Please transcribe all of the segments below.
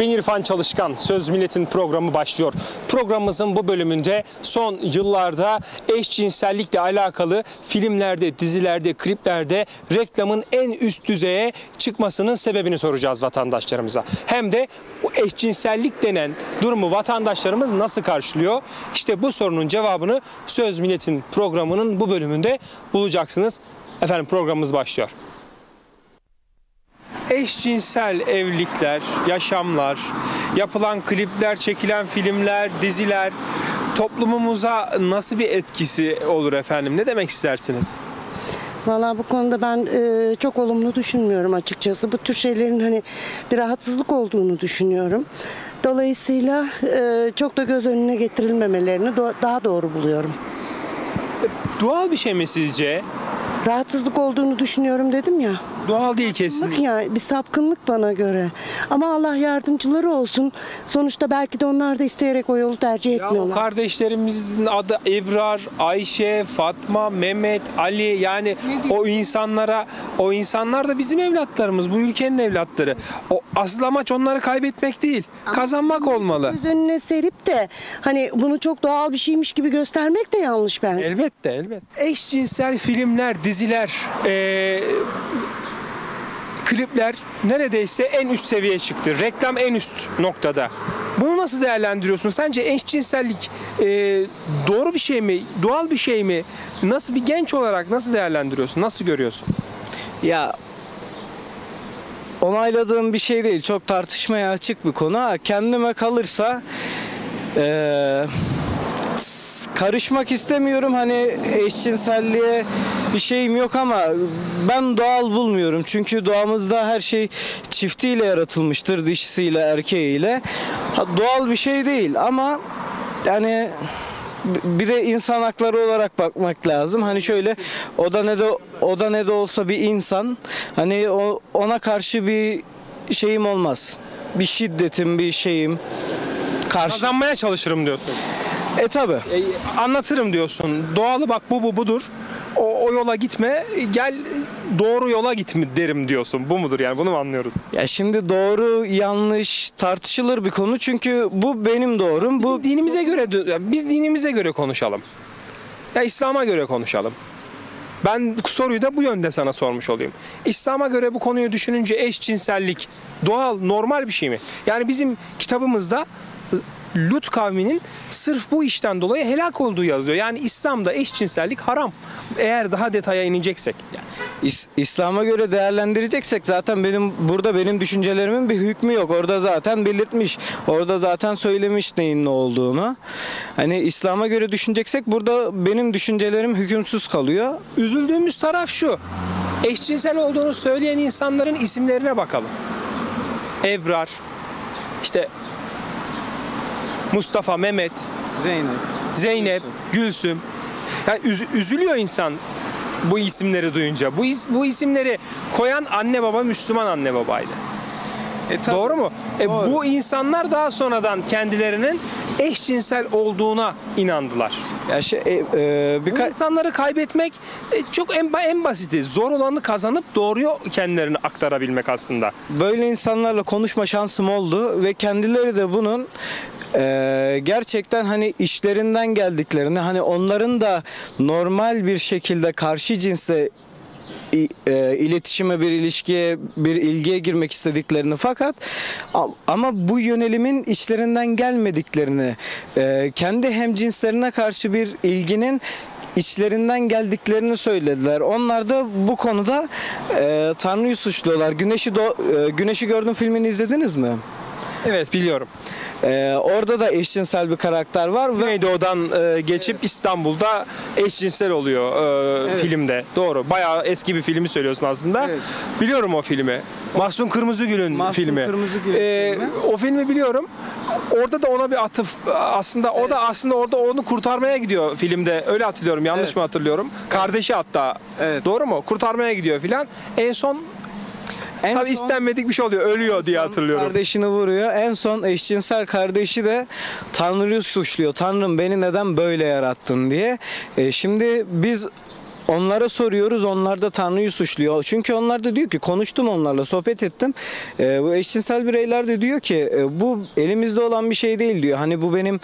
Ben İrfan Çalışkan Söz Milletin programı başlıyor. Programımızın bu bölümünde son yıllarda eşcinsellikle alakalı filmlerde, dizilerde, kliplerde reklamın en üst düzeye çıkmasının sebebini soracağız vatandaşlarımıza. Hem de bu eşcinsellik denen durumu vatandaşlarımız nasıl karşılıyor? İşte bu sorunun cevabını Söz Milletin programının bu bölümünde bulacaksınız. Efendim programımız başlıyor. Eşcinsel evlilikler, yaşamlar, yapılan klipler, çekilen filmler, diziler toplumumuza nasıl bir etkisi olur efendim? Ne demek istersiniz? Valla bu konuda ben e, çok olumlu düşünmüyorum açıkçası. Bu tür şeylerin hani bir rahatsızlık olduğunu düşünüyorum. Dolayısıyla e, çok da göz önüne getirilmemelerini do- daha doğru buluyorum. Doğal bir şey mi sizce? Rahatsızlık olduğunu düşünüyorum dedim ya. Doğal değil kesinlikle. ya bir sapkınlık bana göre. Ama Allah yardımcıları olsun. Sonuçta belki de onlar da isteyerek o yolu tercih Ya etmiyorlar. kardeşlerimizin adı Ebrar, Ayşe, Fatma, Mehmet, Ali yani o insanlara o insanlar da bizim evlatlarımız, bu ülkenin evlatları. O asıl amaç onları kaybetmek değil, kazanmak olmalı. Göz önüne serip de hani bunu çok doğal bir şeymiş gibi göstermek de yanlış bence. Elbette, elbette. Eşcinsel filmler, diziler, eee, klipler neredeyse en üst seviyeye çıktı. Reklam en üst noktada. Bunu nasıl değerlendiriyorsun? Sence eşcinsellik eee, doğru bir şey mi? Doğal bir şey mi? Nasıl bir genç olarak nasıl değerlendiriyorsun? Nasıl görüyorsun? Ya onayladığım bir şey değil. Çok tartışmaya açık bir konu. Ha, kendime kalırsa s- karışmak istemiyorum. Hani eşcinselliğe bir şeyim yok ama ben doğal bulmuyorum. Çünkü doğamızda her şey çiftiyle yaratılmıştır. Dişisiyle, erkeğiyle. Ha, doğal bir şey değil ama yani bir de insan hakları olarak bakmak lazım. Hani şöyle o da ne de o da ne de olsa bir insan. Hani o, ona karşı bir şeyim olmaz. Bir şiddetim, bir şeyim karşı. Kazanmaya çalışırım diyorsun. E tabi. E, anlatırım diyorsun. Doğalı bak bu bu budur. O, o yola gitme. Gel doğru yola git mi derim diyorsun. Bu mudur yani? Bunu mu anlıyoruz? Ya şimdi doğru yanlış tartışılır bir konu çünkü bu benim doğrum. Bu Bu dinimize göre biz dinimize göre konuşalım. Ya İslam'a göre konuşalım. Ben soruyu da bu yönde sana sormuş olayım. İslam'a göre bu konuyu düşününce eşcinsellik doğal, normal bir şey mi? Yani bizim kitabımızda Lut kavminin sırf bu işten dolayı helak olduğu yazıyor. Yani İslam'da eşcinsellik haram. Eğer daha detaya ineceksek. Yani İs- İslam'a göre değerlendireceksek zaten benim burada benim düşüncelerimin bir hükmü yok. Orada zaten belirtmiş. Orada zaten söylemiş neyin ne olduğunu. Hani İslam'a göre düşüneceksek burada benim düşüncelerim hükümsüz kalıyor. Üzüldüğümüz taraf şu. Eşcinsel olduğunu söyleyen insanların isimlerine bakalım. Ebrar, işte Mustafa, Mehmet, Zeynep. Zeynep, Gülsüm. Yani üz- üzülüyor insan bu isimleri duyunca. Bu is- bu isimleri koyan anne baba Müslüman anne babaydı. Doğru mu? E, Doğru. bu insanlar daha sonradan kendilerinin eşcinsel olduğuna inandılar. Ya şey, e, e, Bu birkaç insanları kaybetmek e, çok en, en basiti. Zor olanı kazanıp doğruyu kendilerini aktarabilmek aslında. böyle insanlarla konuşma şansım oldu ve kendileri de bunun e, gerçekten hani işlerinden geldiklerini hani onların da normal bir şekilde karşı cinsle e, iletişime bir ilişkiye bir ilgiye girmek istediklerini fakat ama bu yönelimin içlerinden gelmediklerini e, kendi hemcinslerine karşı bir ilginin içlerinden geldiklerini söylediler. Onlar da bu konuda e, Tanrı'yı suçluyorlar. Güneşi do- e, Güneşi gördüm filmini izlediniz mi? Evet biliyorum. E, orada da eşcinsel bir karakter var ve Güneydoğu'dan e, geçip İstanbul'da eşcinsel oluyor e, Evet. filmde. Doğru. Bayağı eski bir filmi söylüyorsun aslında. Evet. Biliyorum o filmi. Mahsun Kırmızıgül'ün Mahsun filmi. Kırmızıgül'ün E, filmi. O filmi biliyorum. Orada da ona bir atıf aslında o da aslında orada onu kurtarmaya gidiyor filmde. Öyle hatırlıyorum. Yanlış Evet. mı hatırlıyorum? Kardeşi hatta. Evet. Doğru mu? Kurtarmaya gidiyor filan. En son en tabii son- istenmedik bir şey oluyor. Ölüyor diye hatırlıyorum. Kardeşini vuruyor. En son eşcinsel kardeşi de Tanrı'yı suçluyor. Tanrım beni neden böyle yarattın diye. E, şimdi biz onlara soruyoruz onlar da Tanrı'yı suçluyor. Çünkü onlar da diyor ki konuştum onlarla sohbet ettim. Ee, bu eşcinsel bireyler de diyor ki e, bu elimizde olan bir şey değil diyor. Hani bu benim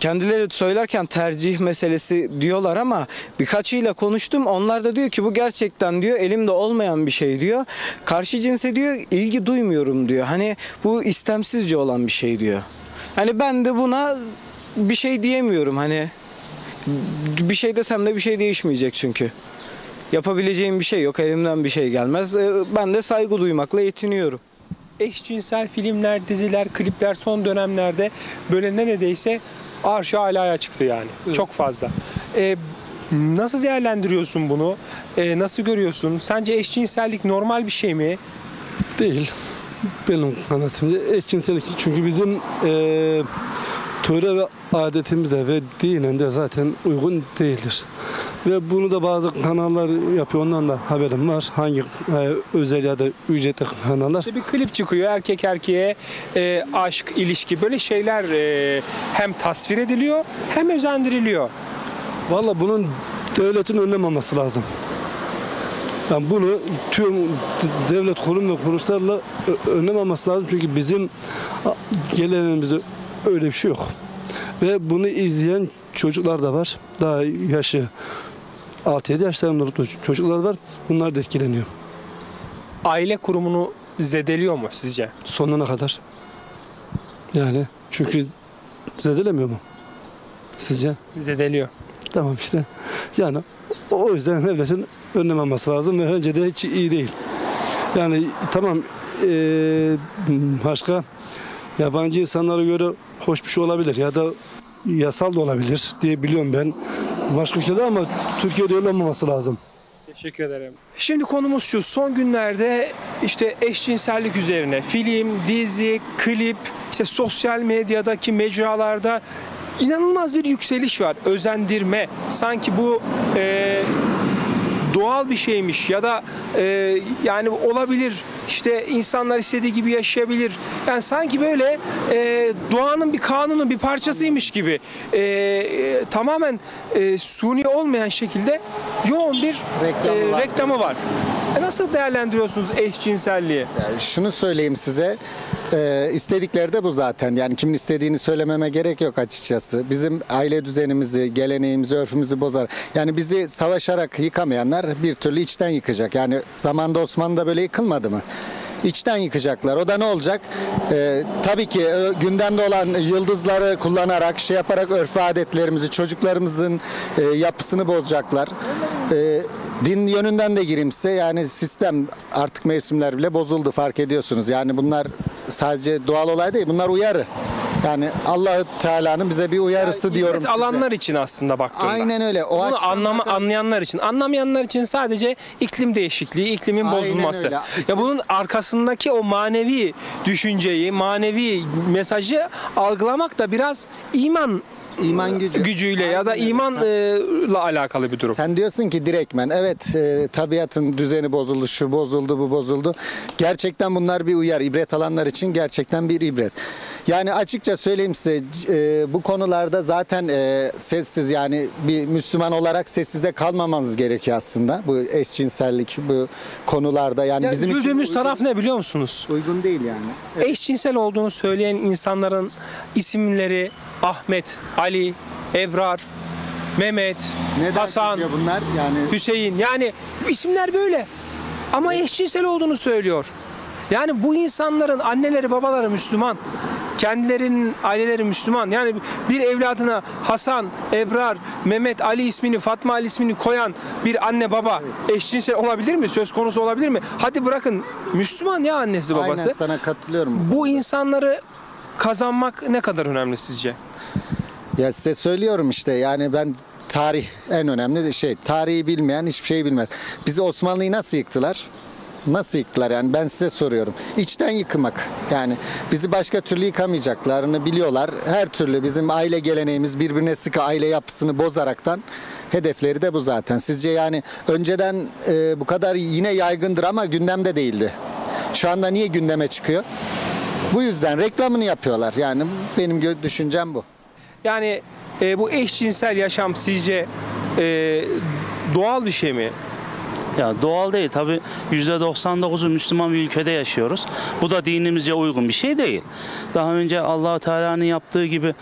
kendileri söylerken tercih meselesi diyorlar ama birkaçıyla konuştum. Onlar da diyor ki bu gerçekten diyor elimde olmayan bir şey diyor. Karşı cinse diyor ilgi duymuyorum diyor. Hani bu istemsizce olan bir şey diyor. Hani ben de buna bir şey diyemiyorum hani bir şey desem de bir şey değişmeyecek çünkü. Yapabileceğim bir şey yok, elimden bir şey gelmez. Ee, Ben de saygı duymakla yetiniyorum. Eşcinsel filmler, diziler, klipler son dönemlerde böyle neredeyse arşa alaya çıktı yani. Çok fazla. Ee, nasıl değerlendiriyorsun bunu? Ee, nasıl görüyorsun? Sence eşcinsellik normal bir şey mi? Değil. Benim kanaatimce eşcinsellik çünkü bizim eee töre ve adetimize ve dinen de zaten uygun değildir. Ve bunu da bazı kanallar yapıyor. Ondan da haberim var. Hangi e, özel ya da ücretli kanallar. İşte bir klip çıkıyor erkek erkeğe e, aşk, ilişki böyle şeyler e, hem tasvir ediliyor hem özendiriliyor. Valla bunun devletin önlem alması lazım. Yani bunu tüm devlet kurum ve kuruluşlarla önlem alması lazım. Çünkü bizim a, geleneğimizde öyle bir şey yok. Ve bunu izleyen çocuklar da var. Daha yaşı 6-7 yaşlarında çocuklar var. Bunlar da etkileniyor. Aile kurumunu zedeliyor mu sizce? Sonuna kadar. Yani çünkü zedelemiyor mu? Sizce? Zedeliyor. Tamam işte. Yani o yüzden devletin önlem alması lazım ve önce de hiç iyi değil. Yani tamam eee, başka yabancı insanlara göre hoş bir şey olabilir ya da yasal da olabilir diye biliyorum ben. Başka ülkede ama Türkiye'de öyle olmaması lazım. Teşekkür ederim. Şimdi konumuz şu. Son günlerde işte eşcinsellik üzerine film, dizi, klip, işte sosyal medyadaki mecralarda inanılmaz bir yükseliş var. Özendirme. Sanki bu e, doğal bir şeymiş ya da e, yani olabilir. İşte insanlar istediği gibi yaşayabilir. Yani sanki böyle e, doğanın bir kanunun bir parçasıymış gibi e, e, tamamen e, suni olmayan şekilde yoğun bir Reklamı e, var. reklamı var. E, nasıl değerlendiriyorsunuz eşcinselliği? Yani şunu söyleyeyim size. e, istedikleri de bu zaten. Yani kimin istediğini söylememe gerek yok açıkçası. Bizim aile düzenimizi, geleneğimizi, örfümüzü bozar. Yani bizi savaşarak yıkamayanlar bir türlü içten yıkacak. Yani zamanda Osmanlı'da böyle yıkılmadı mı? İçten yıkacaklar. O da ne olacak? E, tabii ki e, gündemde olan yıldızları kullanarak, şey yaparak örf adetlerimizi, çocuklarımızın e, yapısını bozacaklar. E, din yönünden de gireyim size yani sistem artık mevsimler bile bozuldu fark ediyorsunuz. Yani bunlar sadece doğal olay değil bunlar uyarı. Yani allah Teala'nın bize bir uyarısı diyorum İbret size. alanlar için aslında baktığında. Aynen öyle. O Bunu anlama, bakın- anlayanlar için. Anlamayanlar için sadece iklim değişikliği, iklimin Aynen bozulması. öyle. Ya bunun arkasındaki o manevi düşünceyi, manevi mesajı algılamak da biraz iman İman gücü. gücüyle ya da imanla alakalı bir durum. Sen diyorsun ki direktmen evet e, tabiatın düzeni bozuldu, şu bozuldu, bu bozuldu. Gerçekten bunlar bir uyar. ibret alanlar için gerçekten bir ibret. Yani açıkça söyleyeyim size e, bu konularda zaten e, sessiz yani bir Müslüman olarak sessizde kalmamamız gerekiyor aslında. Bu eşcinsellik bu konularda yani Ya bizim için üzüldüğümüz uygun, taraf ne biliyor musunuz? uygun değil yani. Eşcinsel olduğunu söyleyen insanların isimleri Ahmet, Ali, Ebrar, Mehmet, Neden Hasan, bunlar yani Hüseyin yani isimler böyle. Ama eşcinsel olduğunu söylüyor. Yani bu insanların anneleri babaları Müslüman. Kendilerinin aileleri Müslüman. Yani bir evladına Hasan, Ebrar, Mehmet, Ali ismini, Fatma Ali ismini koyan bir anne baba eşcinsel olabilir mi? Söz konusu olabilir mi? Hadi bırakın Müslüman ya annesi babası. Aynen sana katılıyorum. Bu insanları kazanmak ne kadar önemli sizce? Ya size söylüyorum işte yani ben tarih en önemli şey tarihi bilmeyen hiçbir şey bilmez. Bizi Osmanlı'yı nasıl yıktılar? Nasıl yıktılar yani ben size soruyorum. İçten yıkmak yani bizi başka türlü yıkamayacaklarını biliyorlar. Her türlü bizim aile geleneğimiz birbirine sıkı aile yapısını bozaraktan hedefleri de bu zaten. Sizce yani önceden e, bu kadar yine yaygındır ama gündemde değildi. Şu anda niye gündeme çıkıyor? Bu yüzden reklamını yapıyorlar. Yani benim düşüncem bu. Yani e, bu eşcinsel yaşam sizce e, doğal bir şey mi? Ya doğal değil tabi %99'u Müslüman bir ülkede yaşıyoruz. Bu da dinimizce uygun bir şey değil. Daha önce allah Teala'nın yaptığı gibi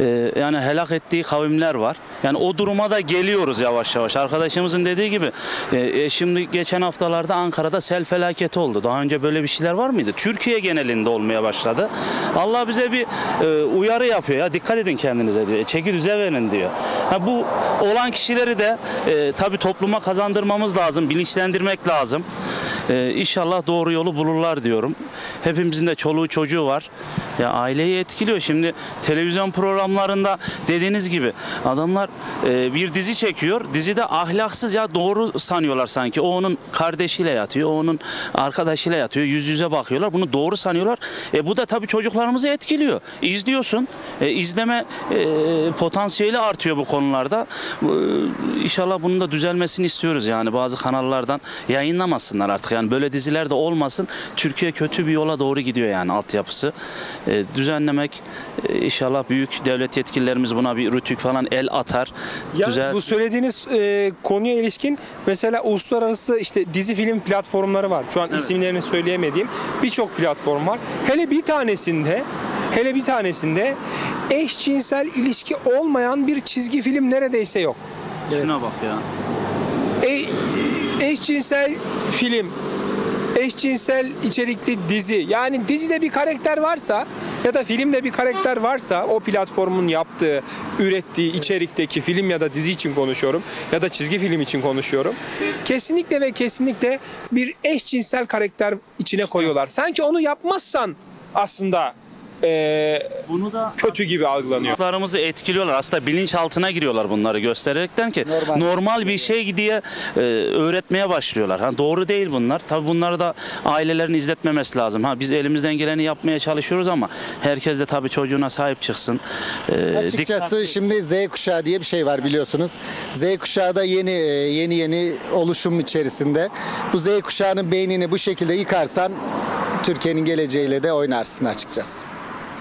e, yani helak ettiği kavimler var. Yani o duruma da geliyoruz yavaş yavaş. Arkadaşımızın dediği gibi e, e, şimdi geçen haftalarda Ankara'da sel felaketi oldu. Daha önce böyle bir şeyler var mıydı? Türkiye genelinde olmaya başladı. Allah bize bir e, uyarı yapıyor. Ya dikkat edin kendinize diyor. Çeki düze verin diyor. Ha, bu olan kişileri de e, tabi topluma kazandırmamız lazım. Bilinçlendirmek lazım. E, inşallah doğru yolu bulurlar diyorum. Hepimizin de çoluğu çocuğu var. Ya aileyi etkiliyor. Şimdi televizyon programlarında dediğiniz gibi adamlar e, bir dizi çekiyor. Dizide ahlaksız ya doğru sanıyorlar sanki. O onun kardeşiyle yatıyor, o onun arkadaşıyla yatıyor. Yüz yüze bakıyorlar. Bunu doğru sanıyorlar. E, bu da tabii çocuklarımızı etkiliyor. İzliyorsun. E, izleme e, potansiyeli artıyor bu konularda. E, inşallah bunun da düzelmesini istiyoruz yani. Bazı kanallardan yayınlamasınlar artık. Yani böyle diziler de olmasın. Türkiye kötü bir yola doğru gidiyor yani altyapısı. E, düzenlemek e, inşallah büyük devlet yetkililerimiz buna bir rütük falan el atar. Ya Düzel- bu söylediğiniz e, konuya ilişkin mesela uluslararası işte dizi film platformları var. Şu an isimlerini söyleyemediğim birçok platform var. Hele bir tanesinde hele bir tanesinde eşcinsel ilişki olmayan bir çizgi film neredeyse yok. Şuna bak ya. Eşcinsel film, eşcinsel içerikli dizi. Yani dizide bir karakter varsa ya da filmde bir karakter varsa o platformun yaptığı, ürettiği içerikteki film ya da dizi için konuşuyorum ya da çizgi film için konuşuyorum. Kesinlikle ve kesinlikle bir eşcinsel karakter içine koyuyorlar. Sanki onu yapmazsan aslında e, Bunu da kötü gibi algılanıyor. Çocuklarımızı etkiliyorlar. Aslında bilinçaltına giriyorlar bunları göstererekten ki normal, bir şey diye e, öğretmeye başlıyorlar. Ha, doğru değil bunlar. Tabii bunları da ailelerin izletmemesi lazım. Ha biz elimizden geleni yapmaya çalışıyoruz ama herkes de tabii çocuğuna sahip çıksın. E, Açıkçası dikkat- şimdi Z kuşağı diye bir şey var biliyorsunuz. Z kuşağı da yeni e, yeni yeni oluşum içerisinde. Bu Z kuşağının beynini bu şekilde yıkarsan Türkiye'nin geleceğiyle de oynarsın açıkçası.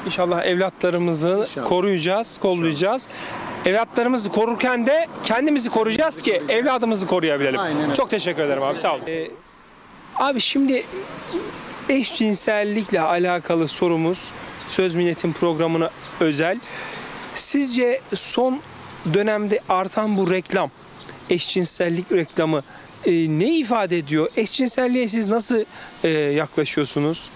İnşallah evlatlarımızı İnşallah. koruyacağız, kollayacağız. Evlatlarımızı korurken de kendimizi koruyacağız ki evladımızı koruyabilelim. Aynen öyle. Çok teşekkür ederim abi sağ olun. Ee, abi şimdi eşcinsellikle alakalı sorumuz Söz Milletin programına özel. Sizce son dönemde artan bu reklam, eşcinsellik reklamı e, ne ifade ediyor? Eşcinselliğe siz nasıl e, yaklaşıyorsunuz?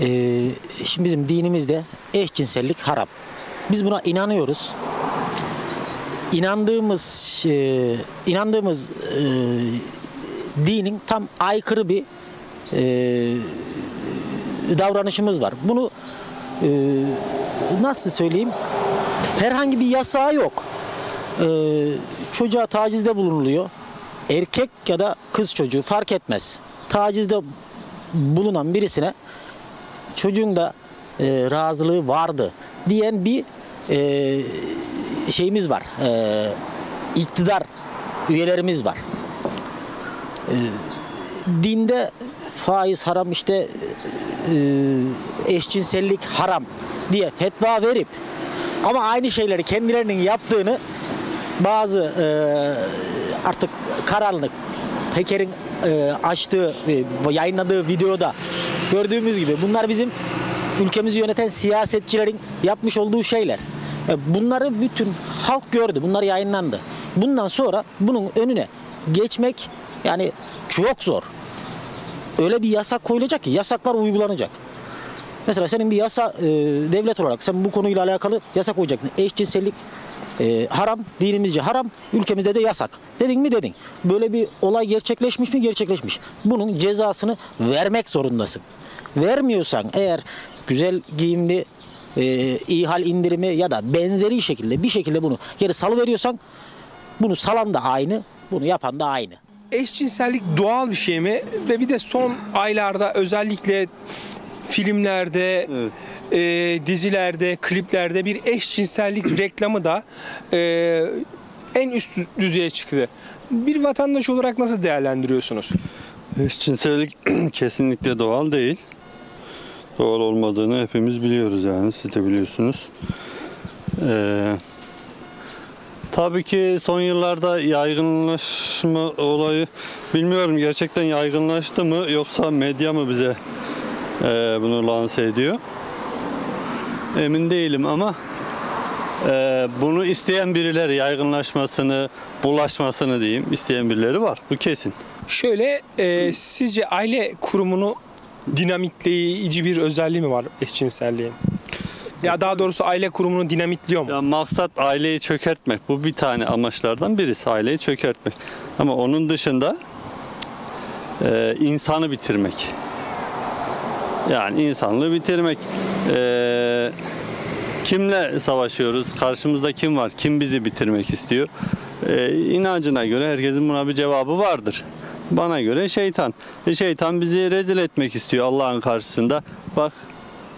Ee, şimdi bizim dinimizde eşcinsellik haram. Biz buna inanıyoruz. İnandığımız e, inandığımız e, dinin tam aykırı bir e, davranışımız var. Bunu e, nasıl söyleyeyim? Herhangi bir yasağı yok. E, çocuğa tacizde bulunuluyor. Erkek ya da kız çocuğu fark etmez. Tacizde bulunan birisine çocuğun da e, razılığı vardı diyen bir e, şeyimiz var. E, iktidar üyelerimiz var. E, dinde faiz haram işte e, eşcinsellik haram diye fetva verip ama aynı şeyleri kendilerinin yaptığını bazı e, artık karanlık Peker'in e, açtığı ve yayınladığı videoda gördüğümüz gibi bunlar bizim ülkemizi yöneten siyasetçilerin yapmış olduğu şeyler. E, Bunları bütün halk gördü. Bunlar yayınlandı. Bundan sonra bunun önüne geçmek yani çok zor. Öyle bir yasak koyulacak ki yasaklar uygulanacak. Mesela senin bir yasa e, devlet olarak sen bu konuyla alakalı yasak koyacaksın. Eşcinsellik e, haram, dinimizce haram, ülkemizde de yasak. Dedin mi dedin. Böyle bir olay gerçekleşmiş mi? Gerçekleşmiş. Bunun cezasını vermek zorundasın. Vermiyorsan eğer güzel giyimli e, ihal indirimi ya da benzeri şekilde bir şekilde bunu geri salıveriyorsan bunu salan da aynı, bunu yapan da aynı. eşcinsellik doğal bir şey mi? Ve bir de son aylarda özellikle filmlerde, e, dizilerde, kliplerde bir eşcinsellik reklamı da e, en üst düzeye çıktı. Bir vatandaş olarak nasıl değerlendiriyorsunuz? Eşcinsellik kesinlikle doğal değil. Doğal olmadığını hepimiz biliyoruz yani siz de biliyorsunuz. Ee, Tabii ki son yıllarda yaygınlaşma olayı bilmiyorum gerçekten yaygınlaştı mı yoksa medya mı bize e, bunu lanse ediyor? Emin değilim ama e, bunu isteyen birileri yaygınlaşmasını, bulaşmasını diyeyim isteyen birileri var. Bu kesin. Şöyle e, sizce aile kurumunu dinamitleyici bir özelliği mi var eşcinselliğin? Ya daha doğrusu aile kurumunu dinamitliyor mu? Ya maksat aileyi çökertmek. Bu bir tane amaçlardan birisi aileyi çökertmek. Ama onun dışında e, insanı bitirmek. Yani insanlığı bitirmek. E, kimle savaşıyoruz? Karşımızda kim var? Kim bizi bitirmek istiyor? E, inancına göre herkesin buna bir cevabı vardır. Bana göre şeytan. E, şeytan bizi rezil etmek istiyor Allah'ın karşısında. Bak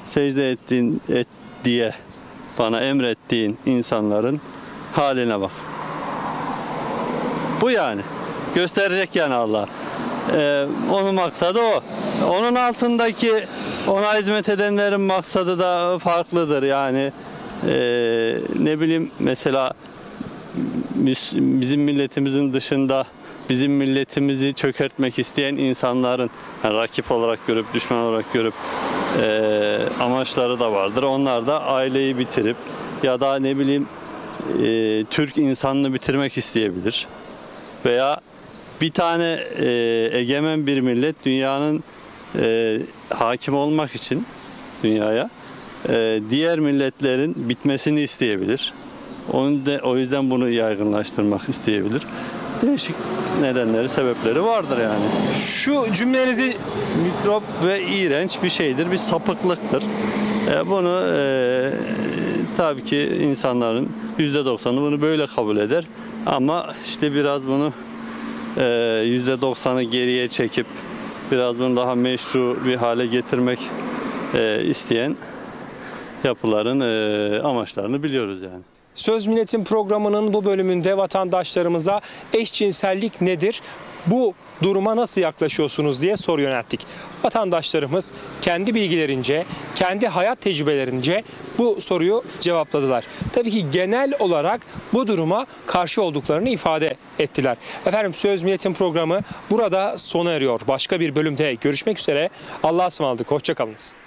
secde ettiğin et diye bana emrettiğin insanların haline bak. Bu yani. Gösterecek yani Allah. Ee, onun maksadı o. Onun altındaki ona hizmet edenlerin maksadı da farklıdır yani. Ee, ne bileyim mesela bizim milletimizin dışında bizim milletimizi çökertmek isteyen insanların yani rakip olarak görüp düşman olarak görüp e, amaçları da vardır. Onlar da aileyi bitirip ya da ne bileyim e, Türk insanını bitirmek isteyebilir. Veya bir tane e, egemen bir millet dünyanın e, hakim olmak için dünyaya e, diğer milletlerin bitmesini isteyebilir. Onu de, o yüzden bunu yaygınlaştırmak isteyebilir. Değişik nedenleri, sebepleri vardır yani. Şu cümlenizi Mikrop ve iğrenç bir şeydir, bir sapıklıktır. E, bunu e, tabii ki insanların %90'ı bunu böyle kabul eder. Ama işte biraz bunu %90'ı geriye çekip biraz bunu daha meşru bir hale getirmek e, isteyen yapıların e, amaçlarını biliyoruz yani. Söz Milletin programının bu bölümünde vatandaşlarımıza eşcinsellik nedir? Bu duruma nasıl yaklaşıyorsunuz diye soru yönelttik. Vatandaşlarımız kendi bilgilerince, kendi hayat tecrübelerince bu soruyu cevapladılar. Tabii ki genel olarak bu duruma karşı olduklarını ifade ettiler. Efendim Söz Milletin programı burada sona eriyor. Başka bir bölümde görüşmek üzere. Allah'a ısmarladık. Hoşçakalınız.